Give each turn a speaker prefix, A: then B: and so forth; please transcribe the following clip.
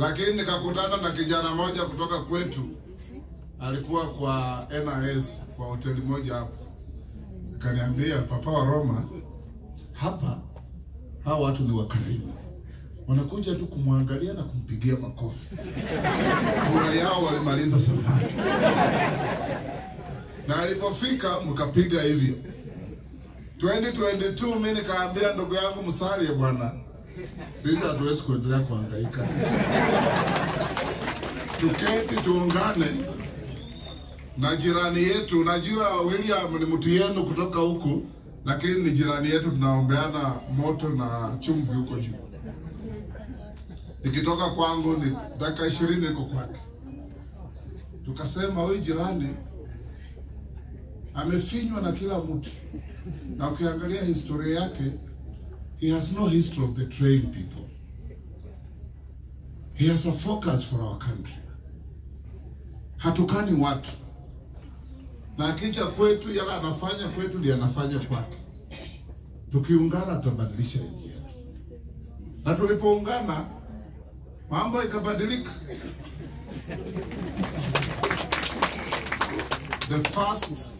A: lakini nikakutana na kijana moja kutoka kwetu, alikuwa kwa NIS kwa hoteli moja hapo, akaniambia papa wa Roma, hapa hawa watu ni wakarimu, wanakuja tu kumwangalia na kumpigia makofi. Kura yao walimaliza samani, na alipofika mkapiga hivyo. 2022 mimi nikaambia ndugu yangu msalie bwana, sisi hatuwezi kuendelea kuhangaika, tuketi tuungane na jirani yetu. Najua William ni mtu yenu kutoka huku, lakini ni jirani yetu, tunaombeana moto na chumvi huko juu. Nikitoka kwangu ni dakika ishirini iko kwake. Tukasema huyu jirani amefinywa na kila mtu, na ukiangalia historia yake, he has no history of betraying people. He has a focus for our country. Hatukani watu, na akija kwetu, yala anafanya kwetu ndiye anafanya kwake. Tukiungana tutabadilisha nchi yetu, na tulipoungana mambo ikabadilika. The first